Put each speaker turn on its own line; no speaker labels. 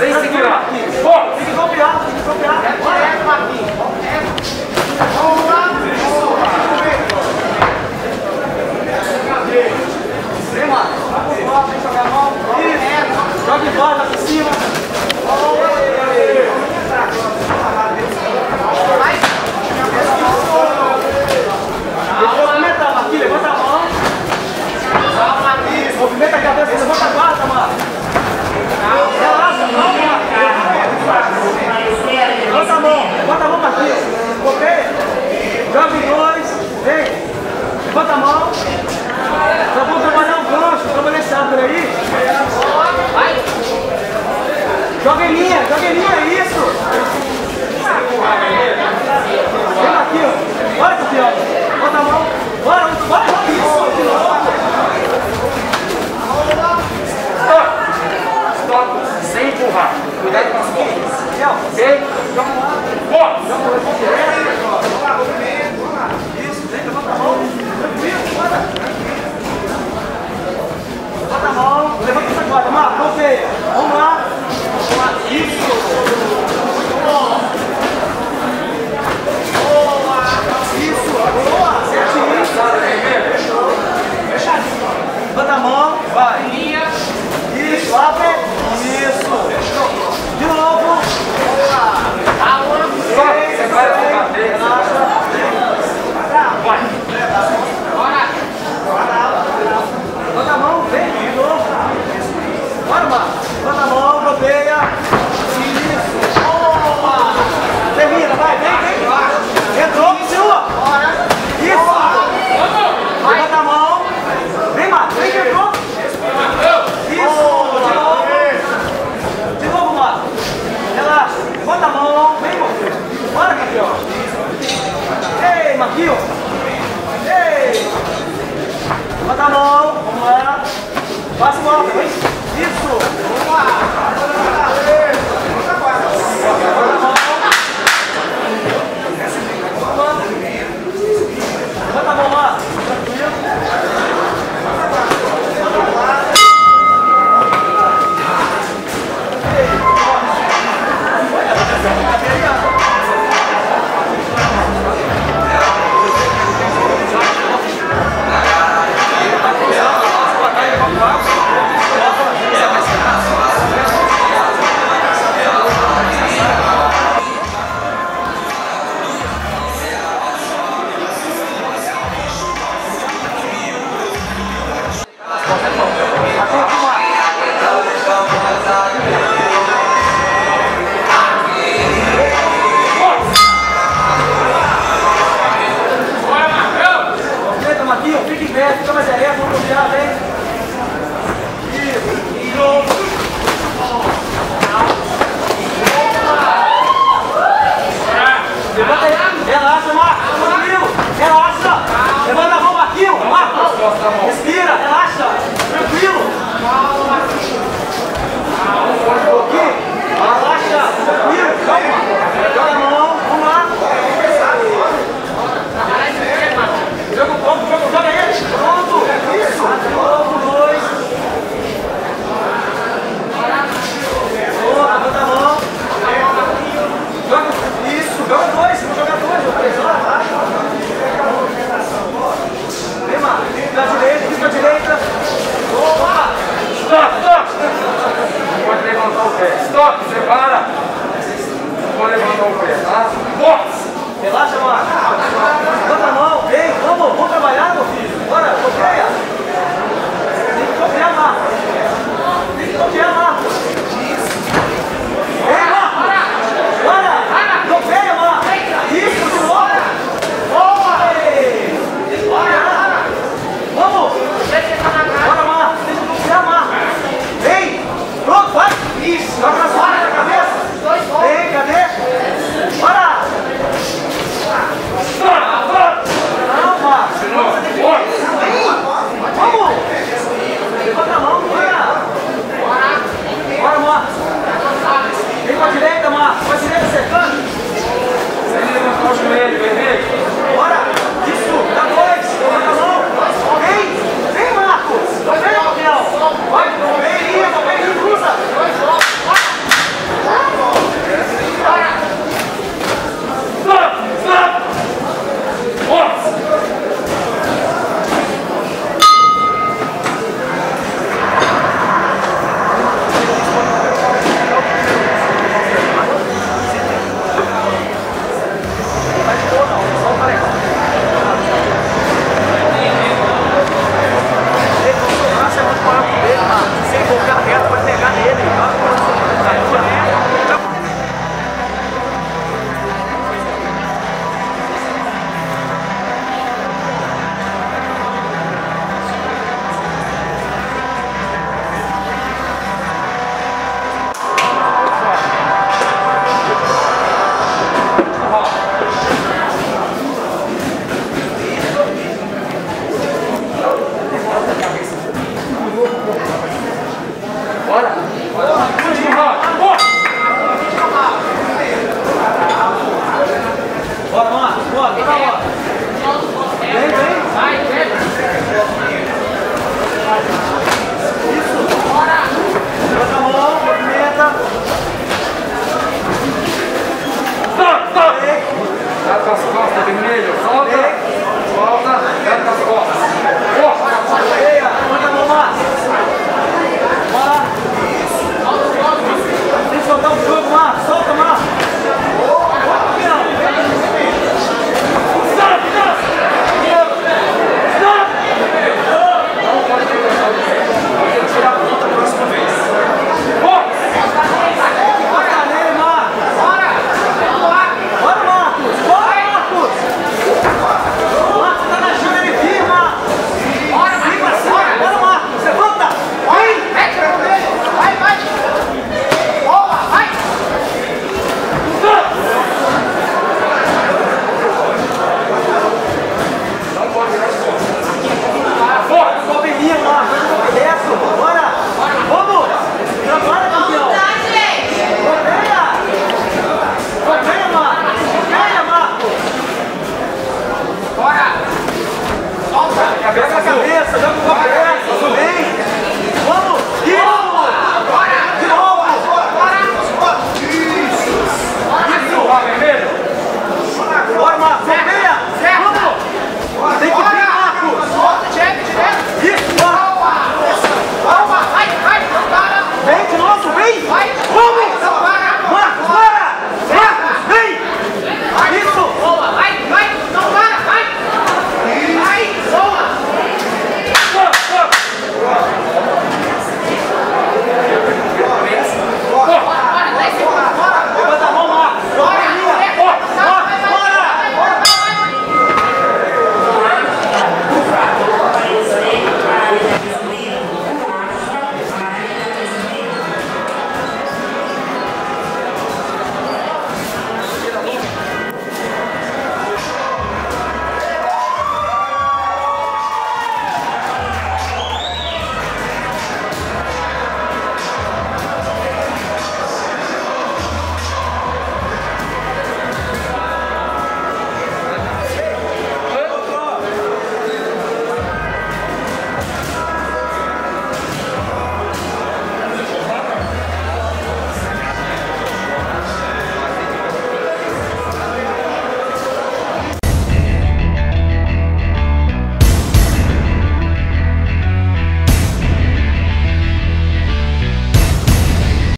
成績は。